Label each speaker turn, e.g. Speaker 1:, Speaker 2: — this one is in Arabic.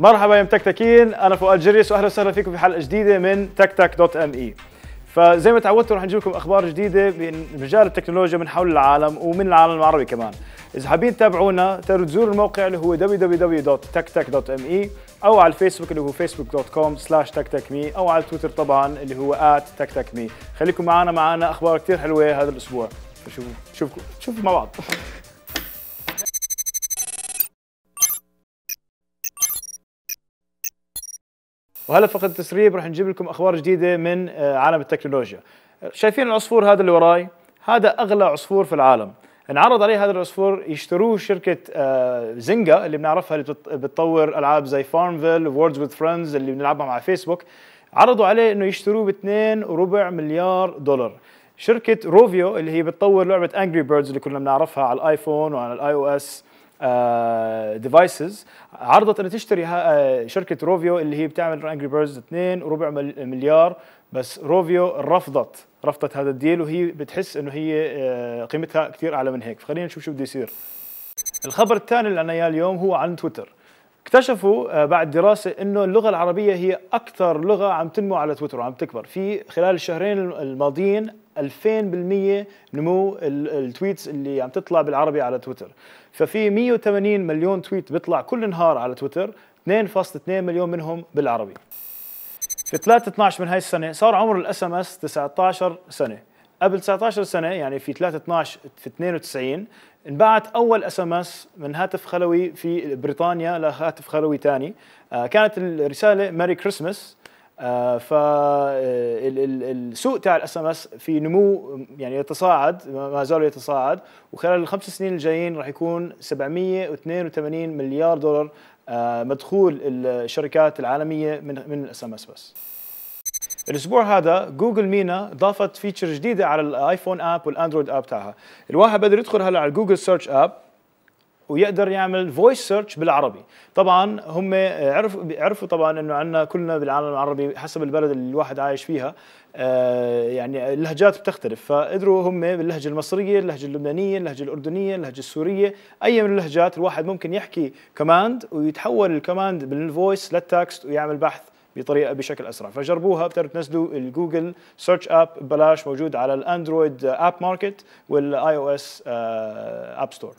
Speaker 1: مرحبا يا متكتكين أنا فؤاد جريس واهلا وسهلا فيكم في حلقة جديدة من تك تك دوت إم إي. فزي ما تعودتوا رح نجيب لكم أخبار جديدة بمجال التكنولوجيا من حول العالم ومن العالم العربي كمان. إذا حابين تتابعونا تقدروا تزوروا الموقع اللي هو www.techtech.me أو على الفيسبوك اللي هو facebook.com/techtechme أو على تويتر طبعا اللي هو @techtechme خليكم معنا معنا أخبار كثير حلوة هذا الأسبوع. شوفوا شوفوا مع بعض. وهلا فقط التسريب رح نجيب لكم أخبار جديدة من آه، عالم التكنولوجيا. شايفين العصفور هذا اللي وراي؟ هذا أغلى عصفور في العالم. انعرض عليه هذا العصفور يشتروه شركة آه، Zynga اللي بنعرفها اللي بتطور ألعاب زي FarmVille و Words With Friends اللي بنلعبها مع فيسبوك عرضوا عليه إنه يشتروه ب 2.4 مليار دولار. شركة Rovio اللي هي بتطور لعبة Angry Birds اللي كنا بنعرفها على الآيفون وعلى ال iOS. devices آه، عرضت إنها تشتري آه، شركة Rovio اللي هي بتعمل Angry Birds 2 وربع مليار بس Rovio رفضت رفضت هذا ال deal وهي بتحس إنه هي آه، قيمتها كثير أعلى من هيك. فخلينا نشوف شو بده يصير. الخبر الثاني اللي عنا إياه اليوم هو عن تويتر. اكتشفوا بعد دراسة إنه اللغة العربية هي أكثر لغة عم تنمو على تويتر وعم تكبر. في خلال الشهرين الماضيين 2000% نمو ال tweets اللي عم تطلع بالعربي على تويتر. ففي 180 مليون tweet بيطلع كل نهار على تويتر 2.2 مليون منهم بالعربي. في 3 12 من هاي السنة صار عمر ال SMS 19 سنة. قبل 19 سنة يعني في 3 12 في 92 انبعت أول SMS من هاتف خلوي في بريطانيا لهاتف خلوي ثاني آه كانت الرسالة Merry Christmas فالسوق تاع ال SMS في نمو يعني يتصاعد ما زال يتصاعد وخلال الخمس سنين الجايين راح يكون 782 مليار دولار آه مدخول الشركات العالمية من من ال SMS بس. الأسبوع هذا Google MENA ضافت feature جديدة على ال iPhone app وال Android app تاعها. الواحد بقدر يدخل هلا على Google Search app ويقدر يعمل voice search بالعربي. طبعا هم عرفوا عرفوا طبعا إنه عندنا كلنا بالعالم العربي حسب البلد اللي الواحد عايش فيها آه يعني اللهجات بتختلف. فقدروا هم باللهجة المصرية اللهجة اللبنانية اللهجة الأردنية اللهجة السورية أي من اللهجات الواحد ممكن يحكي command ويتحول ال command بال voice لل text ويعمل بحث بطريقة بشكل أسرع. فجربوها بتقدروا تنزلوا ال Google Search app ببلاش موجود على ال Android app market وال iOS App Store